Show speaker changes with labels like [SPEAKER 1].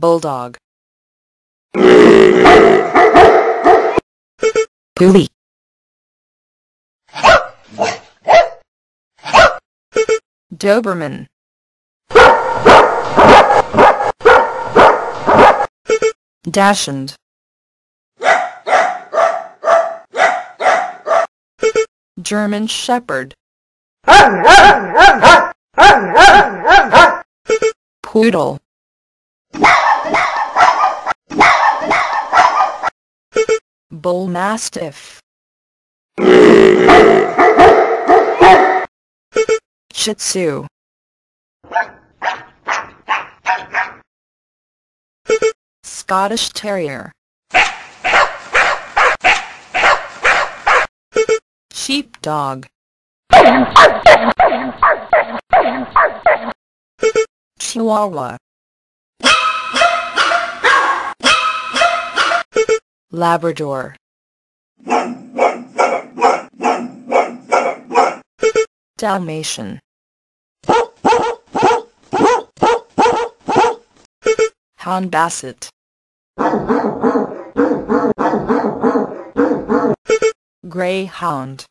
[SPEAKER 1] Bulldog. Puli. Doberman. Dachshund. German Shepherd. Poodle. Bull Mastiff. Shih Tzu. Scottish Terrier. Sheepdog. Chihuahua. Labrador. Dalmatian. Hound Basset. Greyhound.